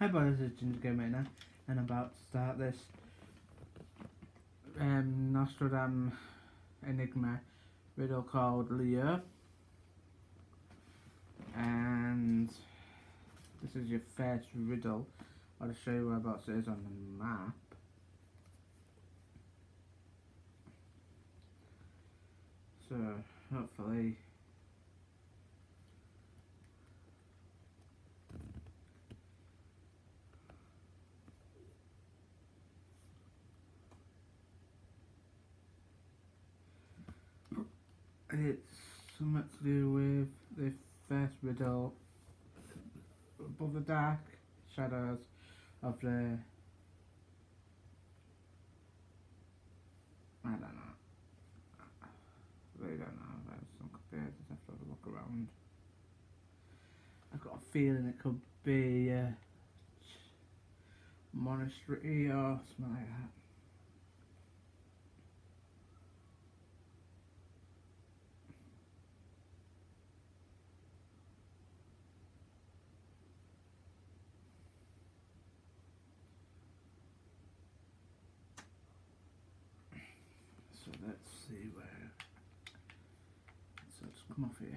Hi boys, is Ginger Game now, and I'm about to start this um, Nostradamus Enigma riddle called Leo. And this is your first riddle. I'll show you whereabouts it is on the map. So, hopefully it's something to do with the first riddle above the dark shadows of the I don't know. I really don't know. Could be. I have to have a look around. I've got a feeling it could be a monastery or something like that. So let's see where. So let's come off here.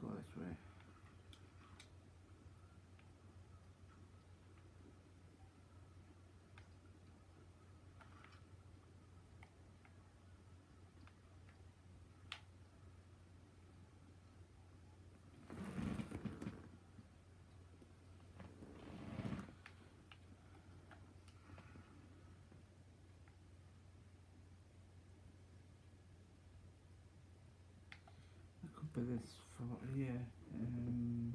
Go this way. It could be this photo here. Um,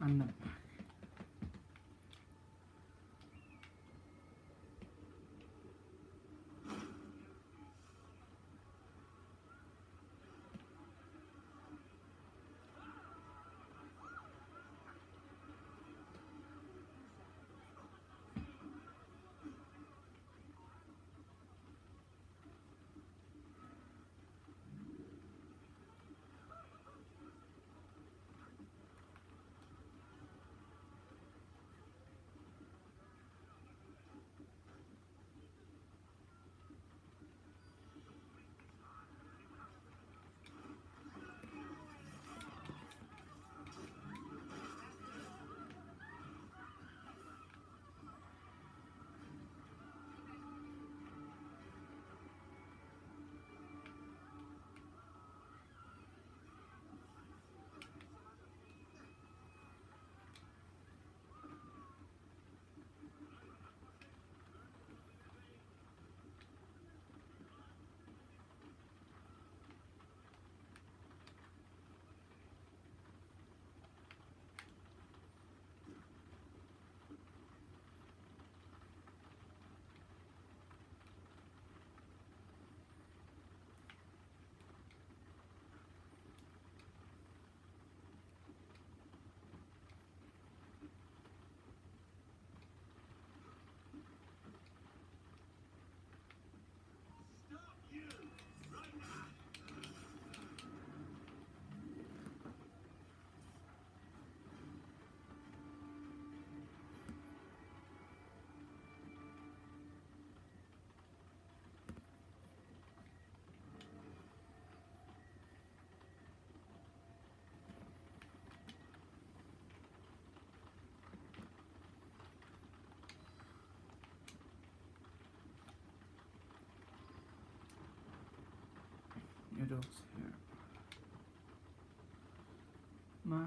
And the back. Your dog's here. Ma.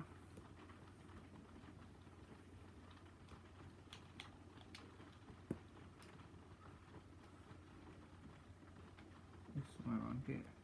It's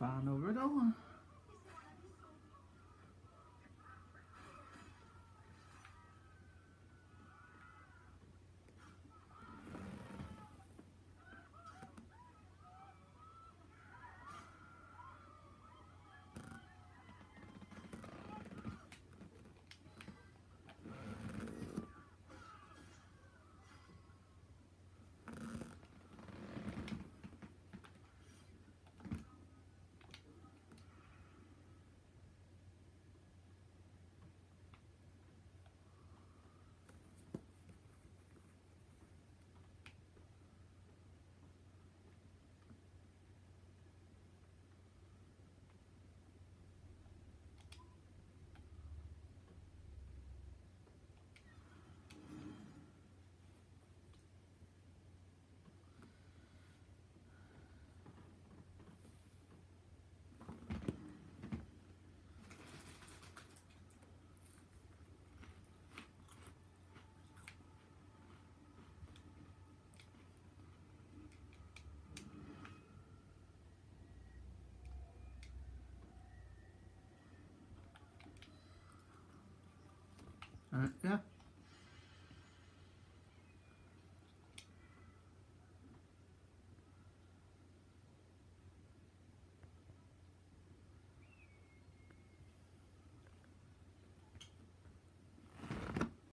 somewhere around here. Final Uh, yeah.